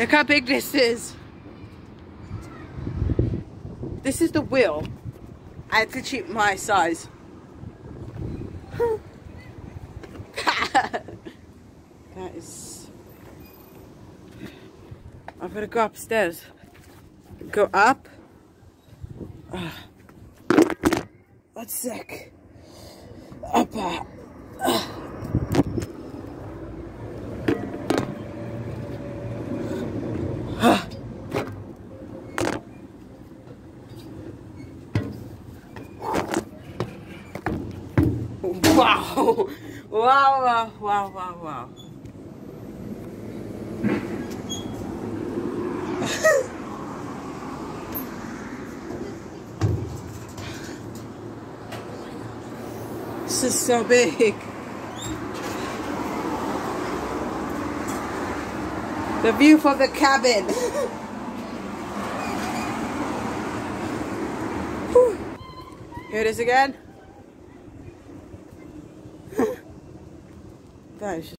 Look how big this is. This is the wheel. I had to cheat my size. that is... I've got to go upstairs. Go up. Uh, that's sick. Up. Uh, Wow! Wow, wow, wow, wow, wow. this is so big. The view from the cabin. Here it is again. That is